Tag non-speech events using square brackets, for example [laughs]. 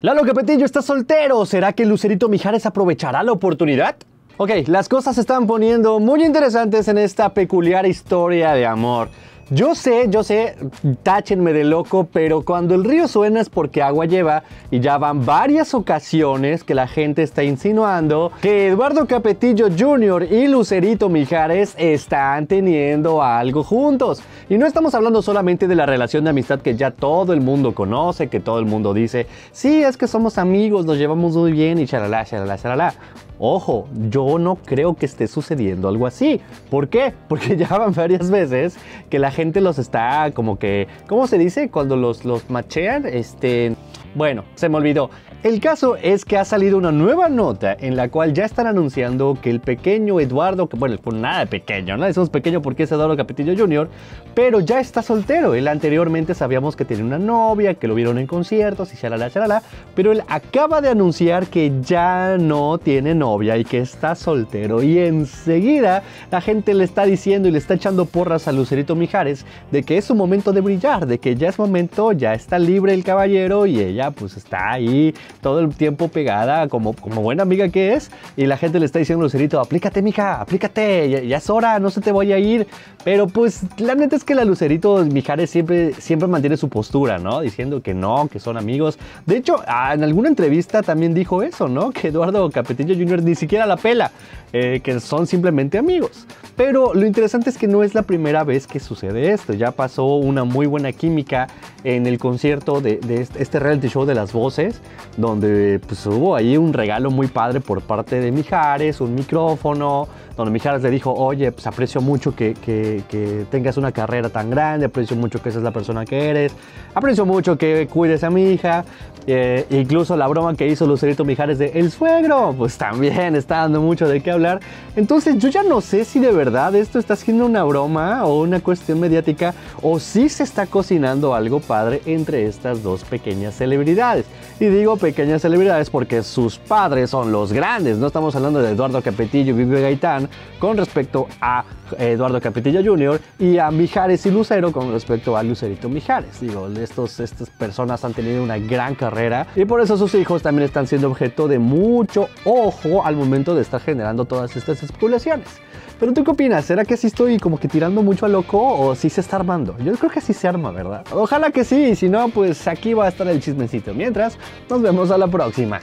Lalo Capetillo está soltero. ¿Será que Lucerito Mijares aprovechará la oportunidad? Ok, las cosas se están poniendo muy interesantes en esta peculiar historia de amor. Yo sé, yo sé, táchenme de loco, pero cuando el río suena es porque agua lleva y ya van varias ocasiones que la gente está insinuando que Eduardo Capetillo Jr. y Lucerito Mijares están teniendo algo juntos. Y no estamos hablando solamente de la relación de amistad que ya todo el mundo conoce, que todo el mundo dice, sí, es que somos amigos, nos llevamos muy bien y charalá, charalá, charalá. Ojo, yo no creo que esté sucediendo algo así. ¿Por qué? Porque [laughs] ya van varias veces que la gente los está como que, ¿cómo se dice? Cuando los, los machean, este, bueno, se me olvidó. El caso es que ha salido una nueva nota en la cual ya están anunciando que el pequeño Eduardo, que bueno, pues nada de pequeño, ¿no? Decimos pequeño porque es Eduardo Capetillo Jr., pero ya está soltero. Él anteriormente sabíamos que tiene una novia, que lo vieron en conciertos y shalala, shalala, pero él acaba de anunciar que ya no tiene novia y que está soltero. Y enseguida la gente le está diciendo y le está echando porras a Lucerito Mijares de que es su momento de brillar, de que ya es momento, ya está libre el caballero y ella pues está ahí todo el tiempo pegada como, como buena amiga que es y la gente le está diciendo Lucerito, aplícate mija, aplícate, ya, es hora, no se te voy a ir. Pero pues la neta es que la Lucerito Mijares siempre, siempre mantiene su postura, ¿no? Diciendo que no, que son amigos. De hecho, ah, en alguna entrevista también dijo eso, ¿no? Que Eduardo Capetillo Jr. ni siquiera la pela, eh, que son simplemente amigos. Pero lo interesante es que no es la primera vez que sucede esto. Ya pasó una muy buena química en el concierto de, este, reality show de las voces, donde pues, hubo ahí un regalo muy padre por parte de Mijares, un micrófono, donde Mijares le dijo, oye, pues aprecio mucho que, tengas una carrera tan grande, aprecio mucho que seas la persona que eres, aprecio mucho que cuides a mi hija, eh, incluso la broma que hizo Lucerito Mijares de El Suegro, pues también está dando mucho de qué hablar. Entonces yo ya no sé si de verdad esto está siendo una broma o una cuestión mediática o si se está cocinando algo padre entre estas dos pequeñas celebridades. Y digo pequeñas celebridades porque sus padres son los grandes, no estamos hablando de Eduardo Capetillo y Vivi Gaitán con respecto a Eduardo Capetillo Jr. y a Mijares y Lucero con respecto a Lucerito Mijares. Digo, estos, estas personas han tenido una gran carrera y por eso sus hijos también están siendo objeto de mucho ojo al momento de estar generando todas estas especulaciones. Pero tú qué opinas? ¿Será que sí estoy como que tirando mucho a loco o sí se está armando? Yo creo que sí se arma, ¿verdad? Ojalá que sí, si no, pues aquí va a estar el chismecito. Mientras, nos vemos a la próxima.